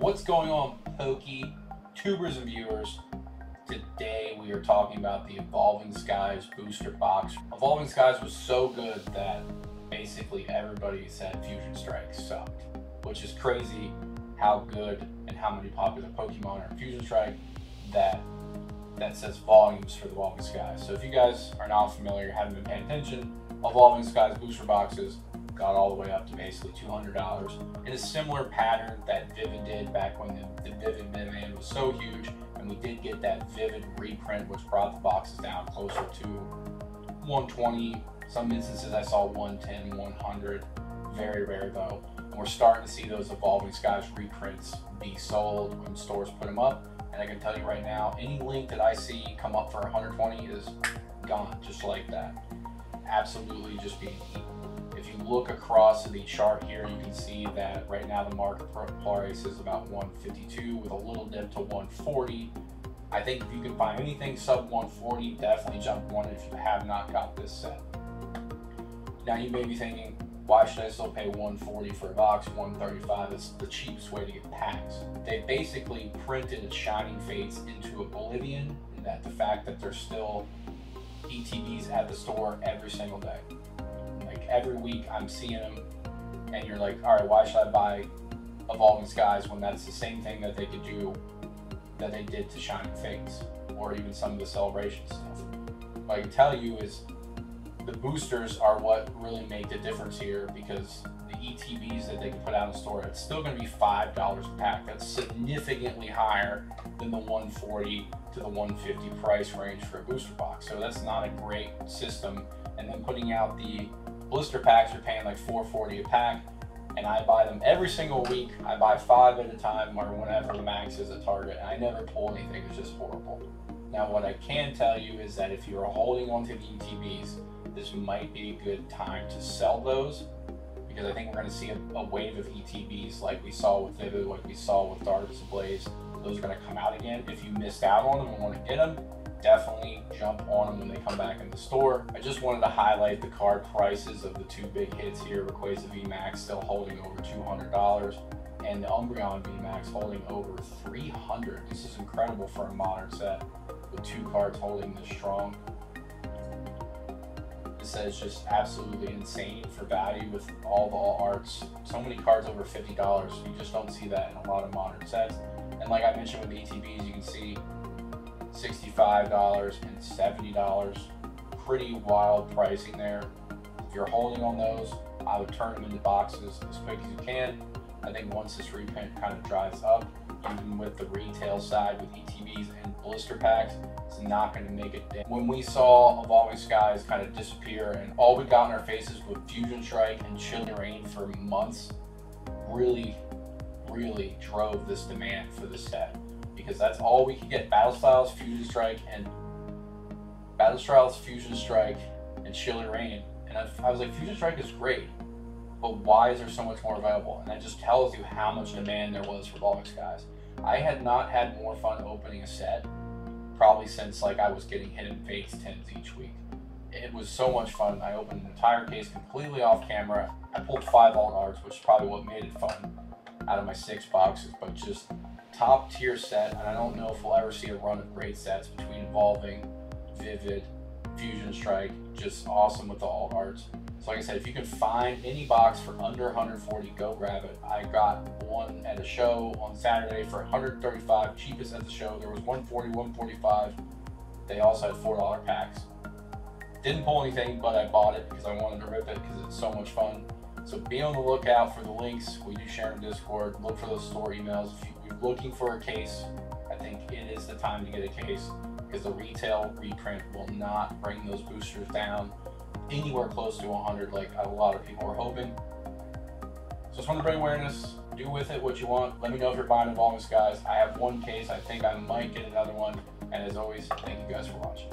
What's going on, Pokey tubers and viewers? Today we are talking about the Evolving Skies booster box. Evolving Skies was so good that basically everybody said Fusion Strike sucked, which is crazy how good and how many popular Pokemon are Fusion Strike that that says volumes for the Evolving Skies. So if you guys are not familiar, haven't been paying attention, Evolving Skies booster boxes got all the way up to basically $200 in a similar pattern that Vivid did back when the, the Vivid demand was so huge and we did get that Vivid reprint which brought the boxes down closer to 120 some instances I saw 110 100 very rare though. And we're starting to see those evolving skies reprints be sold when stores put them up. And I can tell you right now any link that I see come up for 120 is gone just like that. Absolutely just being eaten if you look across the chart here, you can see that right now the market price is about 152 with a little dip to 140. I think if you can find anything sub 140, definitely jump on it if you have not got this set. Now you may be thinking, why should I still pay 140 for a box, 135? is the cheapest way to get packs. They basically printed Shining Fates into oblivion, and that the fact that there's still ETBs at the store every single day every week I'm seeing them, and you're like, all right, why should I buy Evolving Skies when that's the same thing that they could do that they did to Shining Fates or even some of the celebration stuff. What I can tell you is the boosters are what really make the difference here because the ETBs that they can put out in the store, it's still going to be five dollars a pack. That's significantly higher than the 140 to the 150 price range for a booster box. So that's not a great system. And then putting out the blister packs are paying like 440 a pack and I buy them every single week. I buy five at a time or whenever the max is at Target. And I never pull anything. It's just horrible. Now, what I can tell you is that if you're holding onto the ETBs, this might be a good time to sell those because I think we're going to see a, a wave of ETBs like we saw with Vivid, like we saw with Darkness Ablaze. Those are going to come out again. If you missed out on them and want to get them, definitely jump on them when they come back in the store. I just wanted to highlight the card prices of the two big hits here. Rayquaza VMAX still holding over $200 and the Umbreon VMAX holding over 300. This is incredible for a modern set with two cards holding this strong. This set is just absolutely insane for value with all the all arts. So many cards over $50. You just don't see that in a lot of modern sets. And like I mentioned with ETBs, you can see $65 and $70. Pretty wild pricing there. If you're holding on those, I would turn them into boxes as quick as you can. I think once this reprint kind of dries up, even with the retail side with ETBs and blister packs, it's not going to make it. When we saw Evolving Skies kind of disappear and all we got in our faces with Fusion Strike and Chilling Reign for months, really, really drove this demand for the set because that's all we could get. Battle Styles, Fusion Strike, and Battle Styles, Fusion Strike, and Chilling Reign. And I, I was like, Fusion Strike is great, but why is there so much more available? And that just tells you how much demand there was for Evolving Skies. I had not had more fun opening a set probably since like I was getting Hidden Fates 10s each week. It was so much fun. I opened an entire case completely off camera. I pulled five alt arts, which is probably what made it fun out of my six boxes, but just top tier set, and I don't know if we'll ever see a run of great sets between Evolving, Vivid, Fusion Strike, just awesome with the arts. So like I said, if you can find any box for under 140, go grab it. I got one at a show on Saturday for 135, cheapest at the show. There was 140, 145. They also had $4 packs. Didn't pull anything, but I bought it because I wanted to rip it because it's so much fun. So be on the lookout for the links. We do share in Discord. Look for those store emails. If you're looking for a case, I think it is the time to get a case because the retail reprint will not bring those boosters down anywhere close to 100 like a lot of people are hoping. So just want to bring awareness. Do with it what you want. Let me know if you're buying Evolving Skies. I have one case. I think I might get another one. And as always, thank you guys for watching.